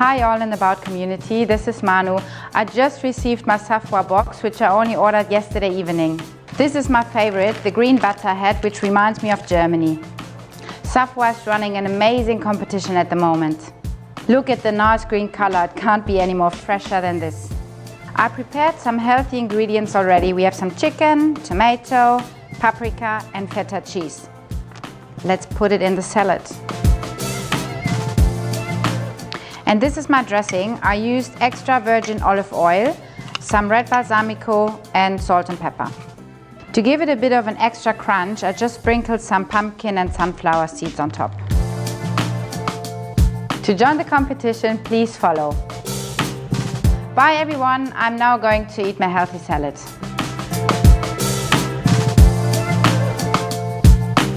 Hi All & About community, this is Manu. I just received my Safwa box which I only ordered yesterday evening. This is my favorite, the green butter head which reminds me of Germany. Safwa is running an amazing competition at the moment. Look at the nice green color, it can't be any more fresher than this. I prepared some healthy ingredients already. We have some chicken, tomato, paprika and feta cheese. Let's put it in the salad. And this is my dressing. I used extra virgin olive oil, some red balsamico and salt and pepper. To give it a bit of an extra crunch, I just sprinkled some pumpkin and sunflower seeds on top. To join the competition, please follow. Bye everyone, I'm now going to eat my healthy salad.